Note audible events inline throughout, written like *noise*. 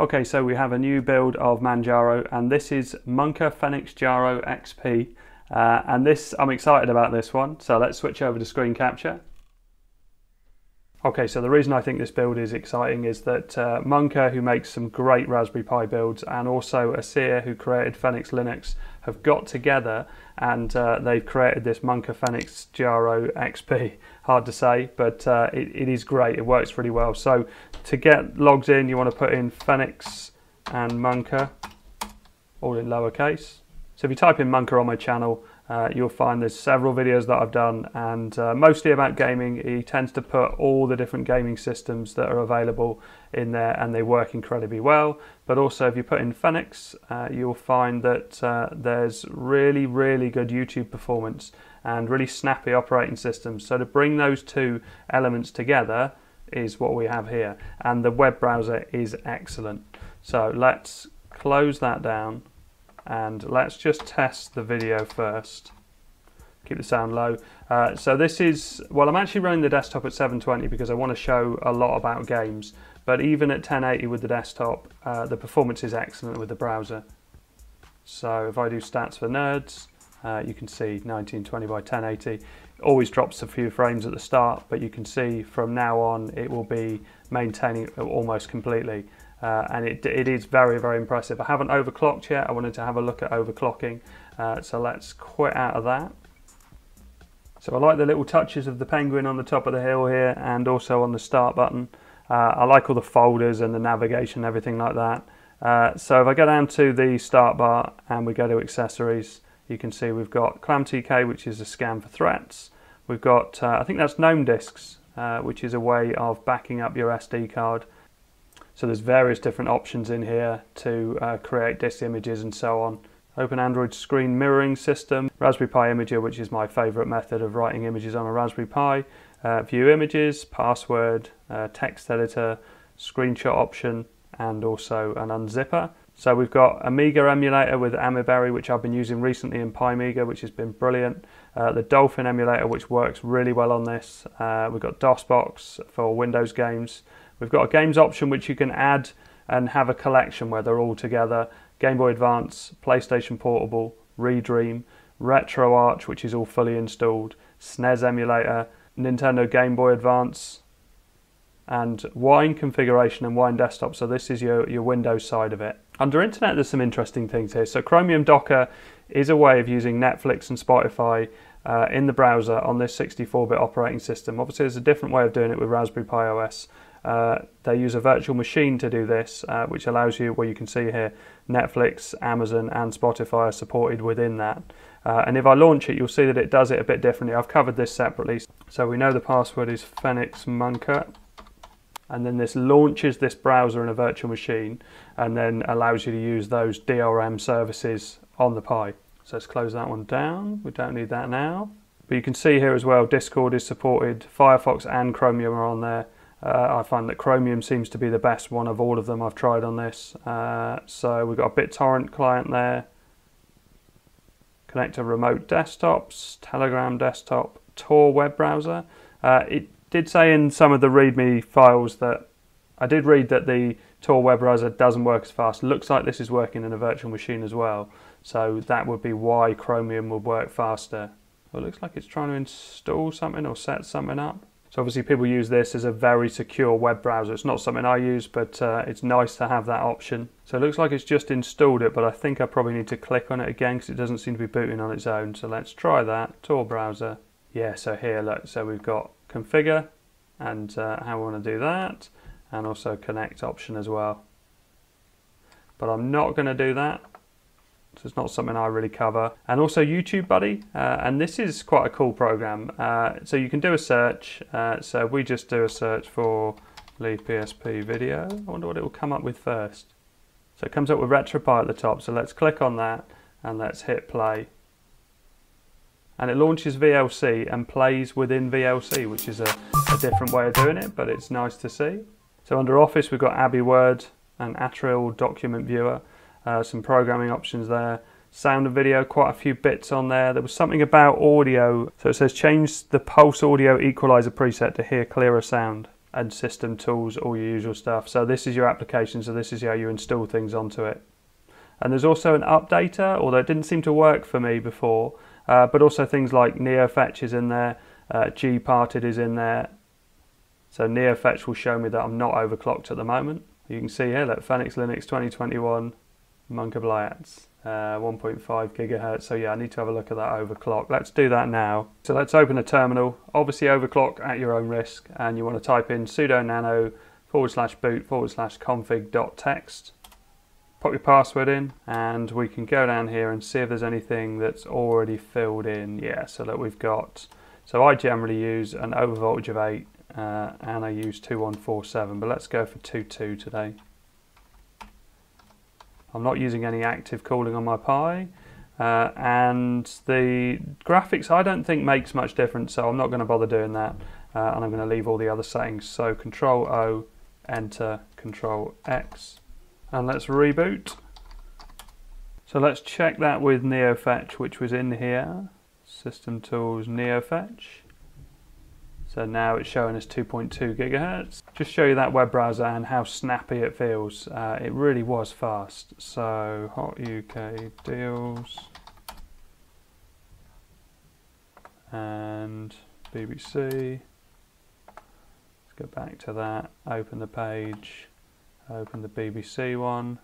Okay, so we have a new build of Manjaro, and this is Monka Fenix Jaro XP. Uh, and this, I'm excited about this one. So let's switch over to screen capture. Okay, so the reason I think this build is exciting is that uh, Monka, who makes some great Raspberry Pi builds, and also Asir, who created Fenix Linux, have got together and uh, they've created this Monka Fenix Jaro XP. Hard to say, but uh, it, it is great. It works really well. So to get logs in, you want to put in Fenix and Monka, all in lowercase. So if you type in Monka on my channel, uh, you'll find there's several videos that I've done and uh, mostly about gaming. He tends to put all the different gaming systems that are available in there and they work incredibly well. But also if you put in Fenix, uh, you'll find that uh, there's really, really good YouTube performance and really snappy operating systems. So to bring those two elements together is what we have here. And the web browser is excellent. So let's close that down and let's just test the video first. Keep the sound low. Uh, so this is well I'm actually running the desktop at 720 because I want to show a lot about games. But even at 1080 with the desktop uh, the performance is excellent with the browser. So if I do stats for nerds uh, you can see 1920 by 1080 always drops a few frames at the start but you can see from now on it will be maintaining almost completely uh, and it, it is very, very impressive. I haven't overclocked yet. I wanted to have a look at overclocking. Uh, so let's quit out of that. So I like the little touches of the penguin on the top of the hill here and also on the start button. Uh, I like all the folders and the navigation everything like that. Uh, so if I go down to the start bar and we go to accessories, you can see we've got ClamTK, which is a scan for threats. We've got, uh, I think that's GNOME disks, uh, which is a way of backing up your SD card. So there's various different options in here to uh, create disk images and so on. Open Android screen mirroring system, Raspberry Pi Imager, which is my favorite method of writing images on a Raspberry Pi, uh, view images, password, uh, text editor, screenshot option, and also an unzipper. So we've got Amiga emulator with Amiberry, which I've been using recently in Pimiga, which has been brilliant. Uh, the Dolphin emulator, which works really well on this. Uh, we've got DOSBox for Windows games. We've got a games option which you can add and have a collection where they're all together. Game Boy Advance, PlayStation Portable, ReDream, RetroArch, which is all fully installed, SNES emulator, Nintendo Game Boy Advance, and Wine configuration and Wine desktop. So this is your, your Windows side of it. Under Internet, there's some interesting things here. So Chromium Docker is a way of using Netflix and Spotify uh, in the browser on this 64-bit operating system. Obviously, there's a different way of doing it with Raspberry Pi OS. Uh, they use a virtual machine to do this, uh, which allows you, well, you can see here, Netflix, Amazon, and Spotify are supported within that. Uh, and if I launch it, you'll see that it does it a bit differently. I've covered this separately. So we know the password is Fenix Monka. And then this launches this browser in a virtual machine and then allows you to use those DRM services on the Pi. So let's close that one down. We don't need that now. But you can see here as well, Discord is supported, Firefox and Chromium are on there. Uh, I find that Chromium seems to be the best one of all of them I've tried on this. Uh, so we've got a BitTorrent client there. Connect to remote desktops, Telegram desktop, Tor web browser. Uh, it did say in some of the README files that I did read that the Tor web browser doesn't work as fast. Looks like this is working in a virtual machine as well. So that would be why Chromium would work faster. Well, it looks like it's trying to install something or set something up. So obviously people use this as a very secure web browser. It's not something I use, but uh, it's nice to have that option. So it looks like it's just installed it, but I think I probably need to click on it again because it doesn't seem to be booting on its own. So let's try that, Tor browser. Yeah, so here, look, so we've got configure and uh, how we want to do that, and also connect option as well. But I'm not going to do that so it's not something I really cover. And also YouTube Buddy, uh, and this is quite a cool program. Uh, so you can do a search. Uh, so we just do a search for Leaf PSP video. I wonder what it will come up with first. So it comes up with RetroPie at the top. So let's click on that and let's hit play. And it launches VLC and plays within VLC, which is a, a different way of doing it, but it's nice to see. So under Office, we've got AbiWord and Atril Document Viewer uh, some programming options there. Sound and video, quite a few bits on there. There was something about audio. So it says change the pulse audio equalizer preset to hear clearer sound. and system tools, all your usual stuff. So this is your application, so this is how you install things onto it. And there's also an updater, although it didn't seem to work for me before, uh, but also things like NeoFetch is in there, uh, gparted is in there. So NeoFetch will show me that I'm not overclocked at the moment. You can see here, look, Fenix Linux 2021 Monka Blyatz. Uh, 1.5 gigahertz. So yeah, I need to have a look at that overclock. Let's do that now. So let's open a terminal. Obviously overclock at your own risk, and you want to type in sudo nano forward slash boot forward slash config dot text. Pop your password in, and we can go down here and see if there's anything that's already filled in. Yeah, so that we've got. So I generally use an overvoltage of 8 uh, and I use 2147, but let's go for 22 today. I'm not using any active cooling on my Pi. Uh, and the graphics I don't think makes much difference, so I'm not going to bother doing that. Uh, and I'm going to leave all the other settings. So Control O, Enter, Control X, and let's reboot. So let's check that with NeoFetch, which was in here. System Tools NeoFetch. So now it's showing us 2.2 gigahertz. Just show you that web browser and how snappy it feels. Uh, it really was fast. So hot UK deals and BBC. Let's go back to that. Open the page. Open the BBC one.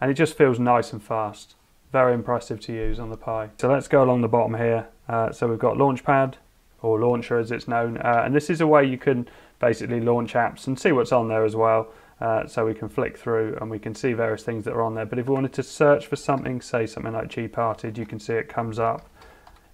And it just feels nice and fast. Very impressive to use on the Pi. So let's go along the bottom here. Uh, so we've got Launchpad, or launcher as it's known. Uh, and this is a way you can basically launch apps and see what's on there as well. Uh, so we can flick through and we can see various things that are on there. But if we wanted to search for something, say something like gparted, you can see it comes up.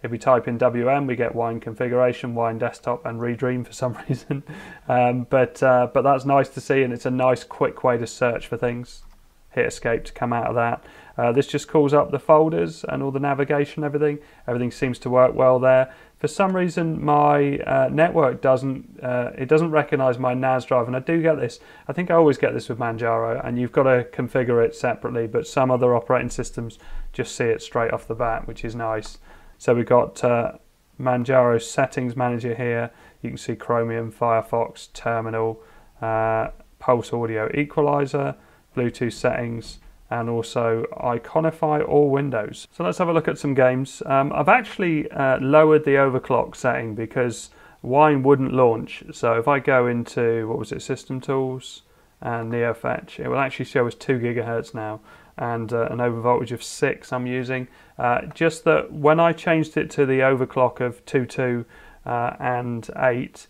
If we type in WM, we get Wine configuration, Wine desktop, and Redream for some *laughs* reason. um, but uh, but that's nice to see, and it's a nice quick way to search for things. Hit escape to come out of that. Uh, this just calls up the folders and all the navigation, everything. Everything seems to work well there for some reason my uh, network doesn't uh, it doesn't recognize my NAS drive and I do get this. I think I always get this with Manjaro and you've got to configure it separately but some other operating systems just see it straight off the bat which is nice. So we've got uh, Manjaro settings manager here. You can see Chromium Firefox terminal uh, pulse audio equalizer Bluetooth settings and also iconify all windows. So let's have a look at some games. Um, I've actually uh, lowered the overclock setting because Wine wouldn't launch. So if I go into, what was it, System Tools and NeoFetch, it will actually show us 2 gigahertz now and uh, an overvoltage of 6 I'm using. Uh, just that when I changed it to the overclock of 2.2 uh, and 8,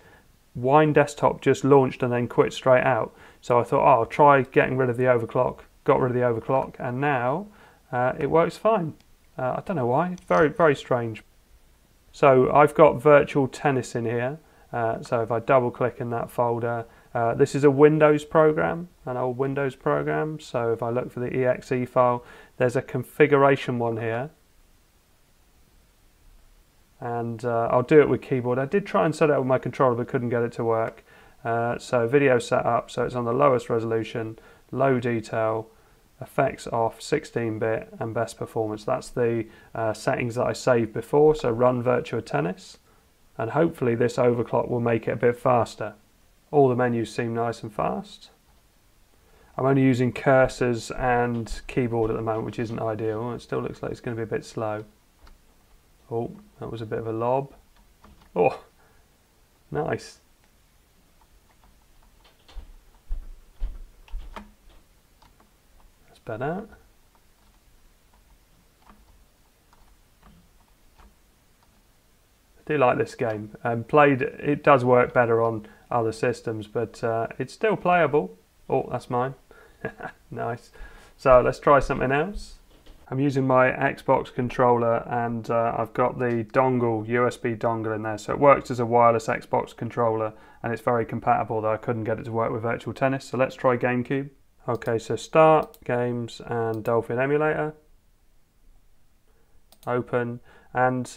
Wine Desktop just launched and then quit straight out. So I thought, oh, I'll try getting rid of the overclock got rid of the overclock, and now uh, it works fine. Uh, I don't know why. Very, very strange. So I've got Virtua Tennis in here. Uh, so if I double click in that folder, uh, this is a Windows program, an old Windows program. So if I look for the exe file, there's a configuration one here. And uh, I'll do it with keyboard. I did try and set it up with my controller, but couldn't get it to work. Uh, so video setup, so it's on the lowest resolution, low detail, effects off, 16-bit and best performance. That's the uh, settings that I saved before, so run Virtua Tennis. And hopefully this overclock will make it a bit faster. All the menus seem nice and fast. I'm only using cursors and keyboard at the moment, which isn't ideal. It still looks like it's going to be a bit slow. Oh, that was a bit of a lob. Oh, nice. Better. I do like this game. Um, played, it does work better on other systems, but uh, it's still playable. Oh, that's mine. *laughs* nice. So let's try something else. I'm using my Xbox controller and uh, I've got the dongle, USB dongle in there. So it works as a wireless Xbox controller and it's very compatible though I couldn't get it to work with Virtua Tennis. So let's try GameCube. Okay, so start, games, and Dolphin emulator. Open, and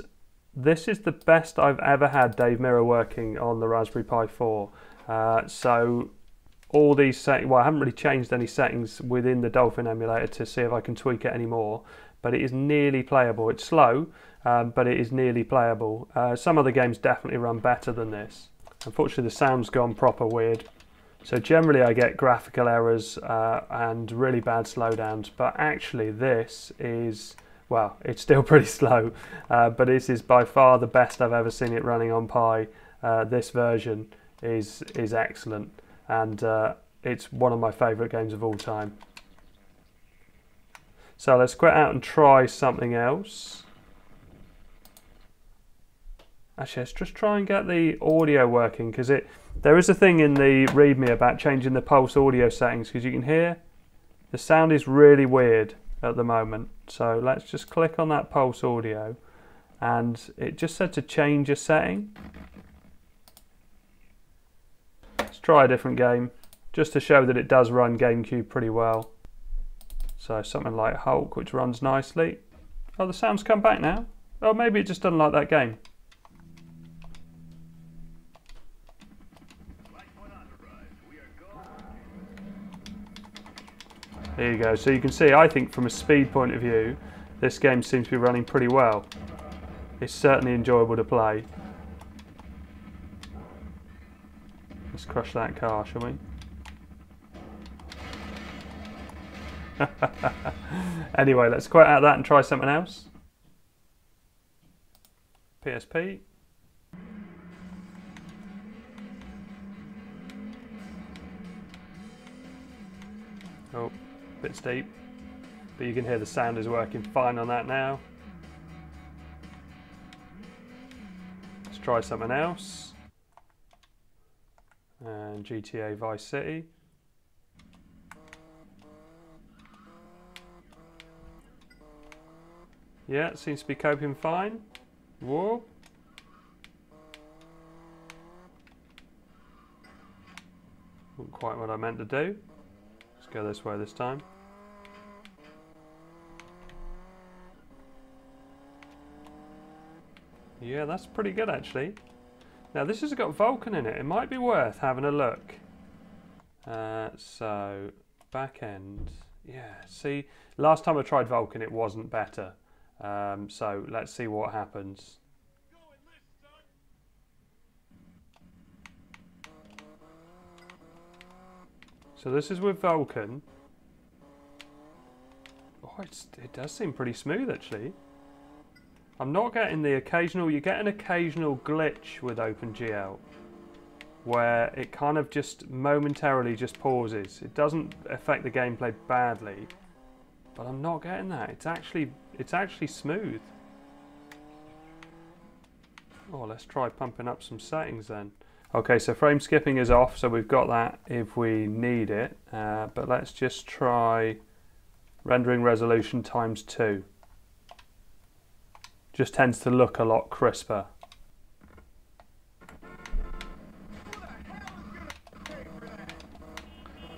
this is the best I've ever had Dave Mirra working on the Raspberry Pi 4. Uh, so all these settings, well I haven't really changed any settings within the Dolphin emulator to see if I can tweak it anymore, but it is nearly playable. It's slow, um, but it is nearly playable. Uh, some other games definitely run better than this. Unfortunately, the sound's gone proper weird. So generally I get graphical errors uh, and really bad slowdowns, but actually this is, well, *laughs* it's still pretty slow, uh, but this is by far the best I've ever seen it running on Pi. Uh, this version is, is excellent and uh, it's one of my favourite games of all time. So let's quit out and try something else. Actually, let's just try and get the audio working because it there is a thing in the README about changing the pulse audio settings because you can hear the sound is really weird at the moment. So let's just click on that pulse audio and it just said to change a setting. Let's try a different game just to show that it does run GameCube pretty well. So something like Hulk, which runs nicely. Oh, the sound's come back now. Oh, maybe it just doesn't like that game. There you go. So you can see, I think from a speed point of view, this game seems to be running pretty well. It's certainly enjoyable to play. Let's crush that car, shall we? *laughs* anyway, let's quit out that and try something else. PSP. Bit steep, but you can hear the sound is working fine on that now. Let's try something else. And GTA Vice City. Yeah, seems to be coping fine. Whoa. Not quite what I meant to do go this way this time. Yeah, that's pretty good actually. Now this has got Vulkan in it. It might be worth having a look. Uh, so, back end. Yeah, see, last time I tried Vulkan it wasn't better. Um, so let's see what happens. So this is with Vulkan. Oh, it does seem pretty smooth actually. I'm not getting the occasional, you get an occasional glitch with OpenGL where it kind of just momentarily just pauses. It doesn't affect the gameplay badly, but I'm not getting that. It's actually, it's actually smooth. Oh, let's try pumping up some settings then. Okay, so frame skipping is off, so we've got that if we need it. Uh, but let's just try rendering resolution times two. Just tends to look a lot crisper.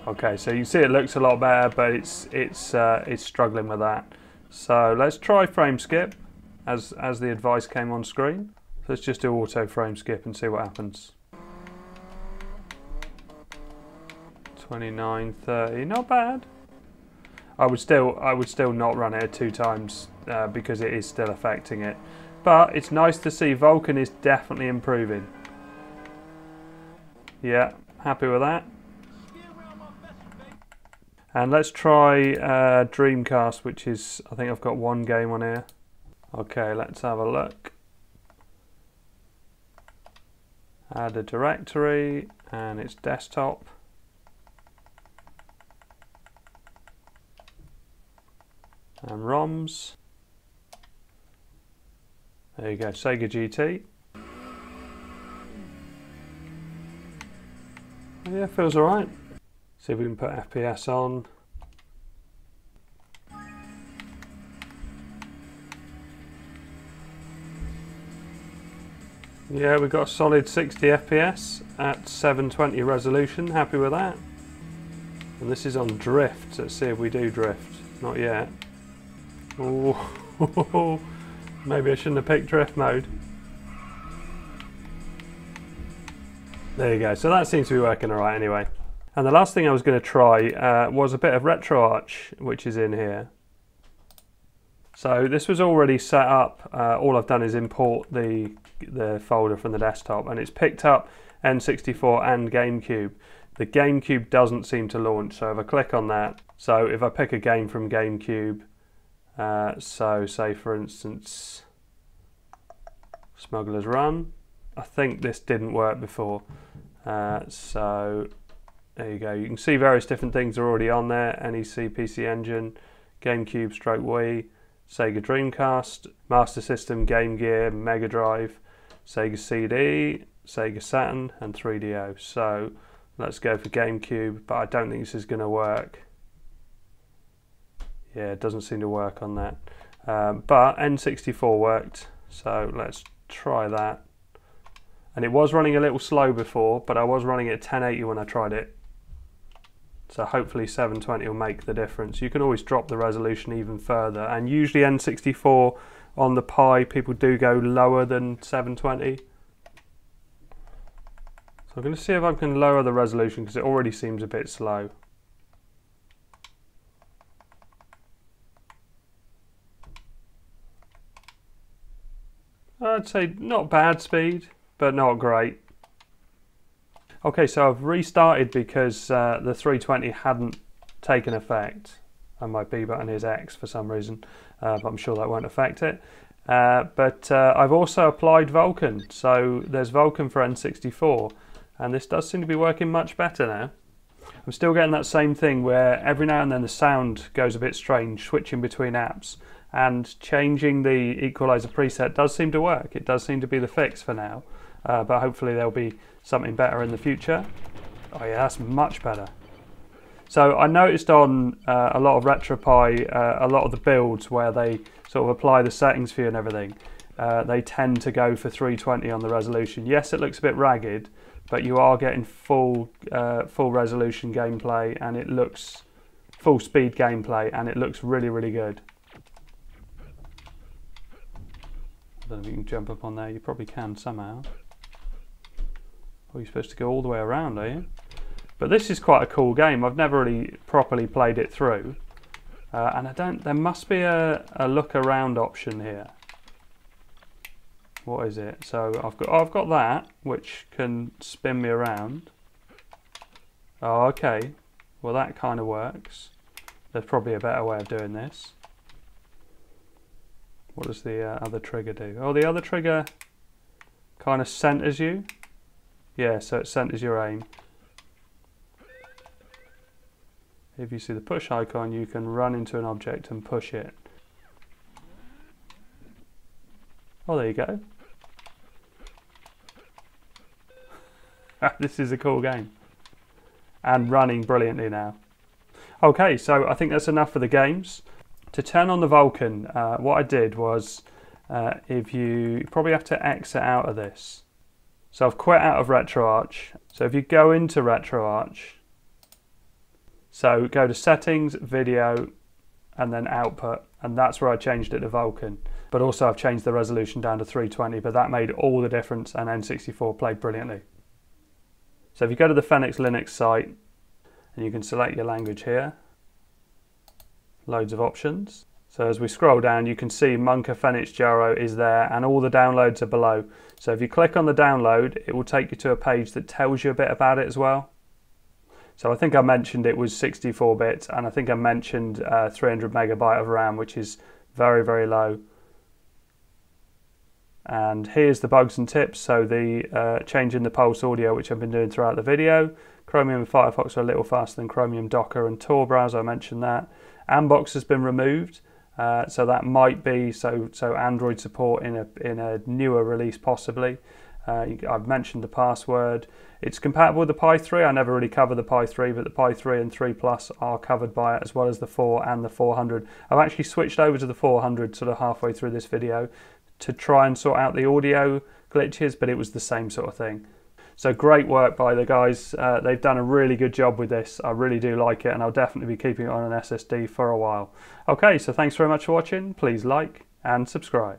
Okay, so you see it looks a lot better, but it's it's uh, it's struggling with that. So let's try frame skip as as the advice came on screen. Let's just do auto frame skip and see what happens. 29, 30, not bad. I would still, I would still not run it two times uh, because it is still affecting it. But it's nice to see Vulkan is definitely improving. Yeah, happy with that. And let's try uh, Dreamcast, which is, I think I've got one game on here. Okay, let's have a look. Add a directory, and it's desktop. And ROMs. There you go, Sega GT. Oh, yeah, feels alright. See if we can put FPS on. Yeah, we've got a solid 60 FPS at 720 resolution. Happy with that. And this is on drift. Let's see if we do drift. Not yet. Oh, *laughs* maybe I shouldn't have picked drift mode. There you go. So that seems to be working alright anyway. And the last thing I was going to try uh, was a bit of RetroArch, which is in here. So this was already set up. Uh, all I've done is import the the folder from the desktop, and it's picked up N64 and GameCube. The GameCube doesn't seem to launch, so if I click on that, so if I pick a game from GameCube, uh, so say for instance, Smuggler's Run, I think this didn't work before. Uh, so there you go. You can see various different things are already on there. NEC PC Engine, GameCube, Stroke Wii, Sega Dreamcast, Master System, Game Gear, Mega Drive, Sega CD, Sega Saturn, and 3DO. So let's go for GameCube, but I don't think this is going to work. Yeah, it doesn't seem to work on that. Um, but N64 worked, so let's try that. And it was running a little slow before, but I was running it at 1080 when I tried it. So hopefully 720 will make the difference. You can always drop the resolution even further. And usually N64 on the Pi, people do go lower than 720. So I'm going to see if I can lower the resolution because it already seems a bit slow. I'd say not bad speed, but not great. Okay, so I've restarted because uh, the 320 hadn't taken effect and my B button is X for some reason, uh, but I'm sure that won't affect it. Uh, but uh, I've also applied Vulkan, so there's Vulkan for N64 and this does seem to be working much better now. I'm still getting that same thing where every now and then the sound goes a bit strange, switching between apps and changing the equalizer preset does seem to work. It does seem to be the fix for now, uh, but hopefully there'll be something better in the future. Oh yeah, that's much better. So I noticed on uh, a lot of RetroPie, uh, a lot of the builds where they sort of apply the settings for you and everything, uh, they tend to go for 320 on the resolution. Yes, it looks a bit ragged, but you are getting full uh, full resolution gameplay and it looks full speed gameplay and it looks really really good. I don't know if you can jump up on there. You probably can somehow. Oh, you're supposed to go all the way around, are you? But this is quite a cool game. I've never really properly played it through. Uh, and I don't, there must be a, a look around option here. What is it? So I've got, oh, I've got that, which can spin me around. Oh, okay. Well, that kind of works. There's probably a better way of doing this. What does the uh, other trigger do? Oh, the other trigger kind of centers you. Yeah, so it centers your aim. If you see the push icon, you can run into an object and push it. Oh, there you go. *laughs* this is a cool game. And running brilliantly now. Okay, so I think that's enough for the games. To turn on the Vulkan, uh, what I did was, uh, if you probably have to exit out of this. So I've quit out of RetroArch. So if you go into RetroArch, so go to settings, video, and then output, and that's where I changed it to Vulkan. But also I've changed the resolution down to 320, but that made all the difference and N64 played brilliantly. So if you go to the Fenix Linux site, and you can select your language here, loads of options. So as we scroll down, you can see Monka Fenix Jaro is there and all the downloads are below. So if you click on the download, it will take you to a page that tells you a bit about it as well. So I think I mentioned it was 64 bits and I think I mentioned uh, 300 megabyte of RAM, which is very, very low. And here's the bugs and tips. So the uh, change in the pulse audio, which I've been doing throughout the video. Chromium and Firefox are a little faster than Chromium Docker and Tor browser, I mentioned that. Anbox has been removed, uh, so that might be so so Android support in a in a newer release possibly. Uh, I've mentioned the password. It's compatible with the Pi 3. I never really cover the Pi 3, but the Pi 3 and 3 Plus are covered by it, as well as the 4 and the 400. I've actually switched over to the 400 sort of halfway through this video to try and sort out the audio glitches, but it was the same sort of thing. So great work by the guys. Uh, they've done a really good job with this. I really do like it and I'll definitely be keeping it on an SSD for a while. Okay, so thanks very much for watching. Please like and subscribe.